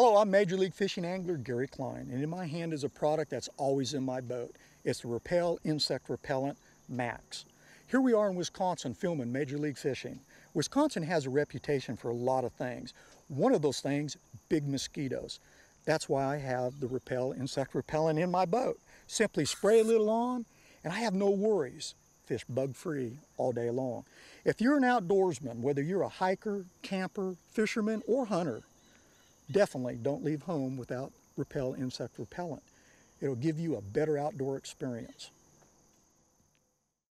Hello, I'm Major League Fishing Angler Gary Klein, and in my hand is a product that's always in my boat. It's the Repel Insect Repellent Max. Here we are in Wisconsin filming Major League Fishing. Wisconsin has a reputation for a lot of things. One of those things, big mosquitoes. That's why I have the Repel Insect Repellent in my boat. Simply spray a little on, and I have no worries. Fish bug-free all day long. If you're an outdoorsman, whether you're a hiker, camper, fisherman, or hunter, definitely don't leave home without Repel Insect Repellent. It'll give you a better outdoor experience.